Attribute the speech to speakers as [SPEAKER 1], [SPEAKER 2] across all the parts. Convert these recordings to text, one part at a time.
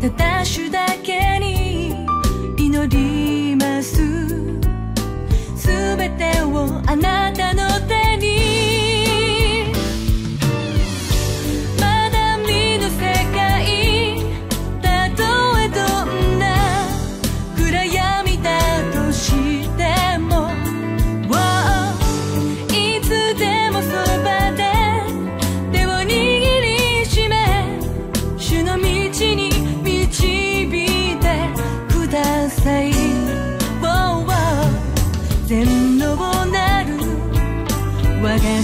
[SPEAKER 1] ただ主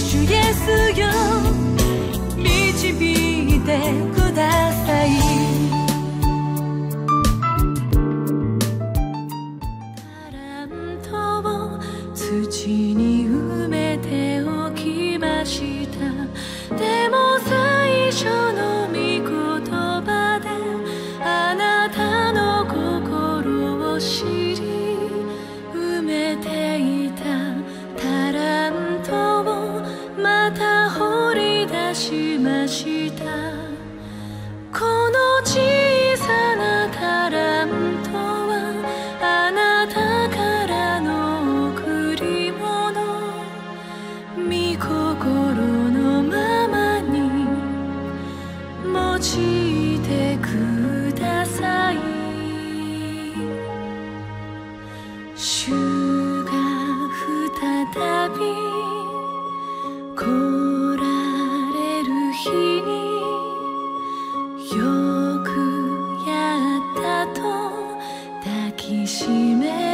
[SPEAKER 1] 主イエスよ。導いてください。タラントを土にしました。この小さなタラントはあなたからの贈り物。御心のままに用いてください。主が再び凄美